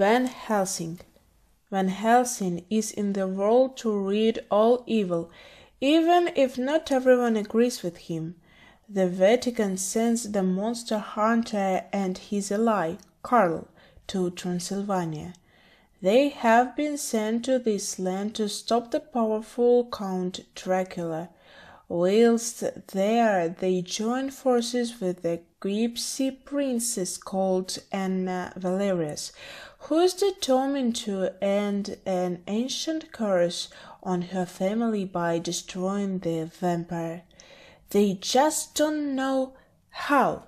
Van Helsing. Van Helsing is in the world to rid all evil, even if not everyone agrees with him. The Vatican sends the monster hunter and his ally, Carl, to Transylvania. They have been sent to this land to stop the powerful Count Dracula. Whilst there, they join forces with a gypsy princess called Anna Valerius, who is determined to end an ancient curse on her family by destroying the vampire. They just don't know how.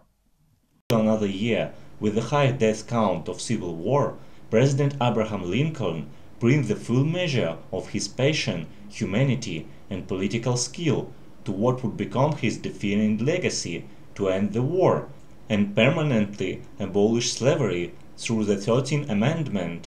Another year, with the high death count of civil war, President Abraham Lincoln brings the full measure of his passion, humanity, and political skill to what would become his defining legacy to end the war and permanently abolish slavery through the 13th Amendment.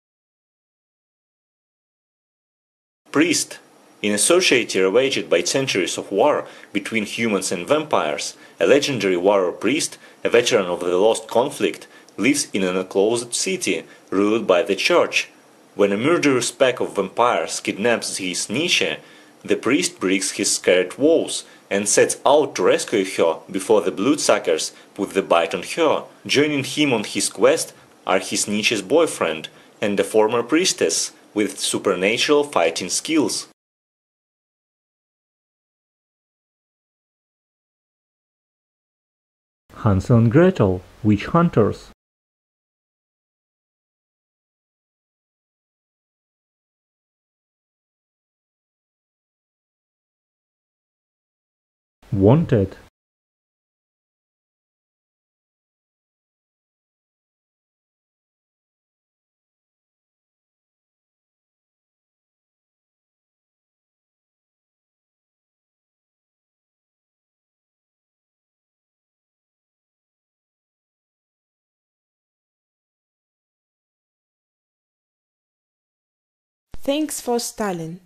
Priest, in a society ravaged by centuries of war between humans and vampires, a legendary warrior priest, a veteran of the lost conflict, lives in an enclosed city ruled by the church. When a murderous pack of vampires kidnaps his niche, the priest breaks his scared walls and sets out to rescue her before the bloodsuckers put the bite on her. Joining him on his quest are his niche's boyfriend and a former priestess with supernatural fighting skills. Hansel and Gretel, Witch Hunters Wanted Tanks For Stalin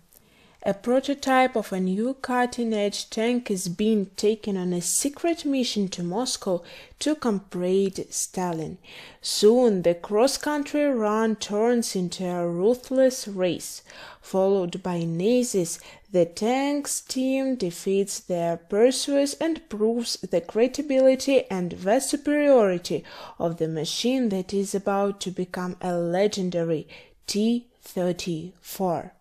a prototype of a new cutting-edge tank is being taken on a secret mission to Moscow to combat Stalin. Soon the cross-country run turns into a ruthless race. Followed by Nazis, the tanks team defeats their pursuers and proves the credibility and vast superiority of the machine that is about to become a legendary T-34.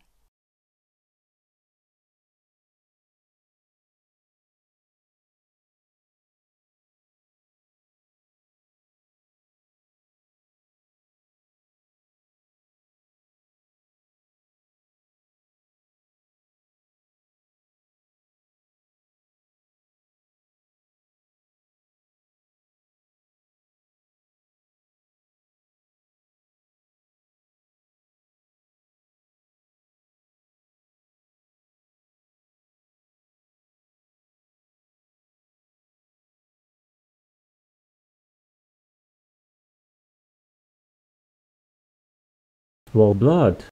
Wolfblood.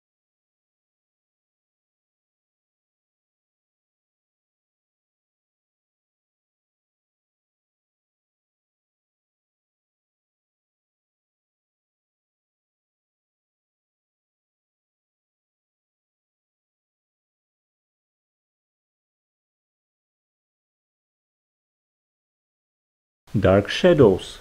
Dark Shadows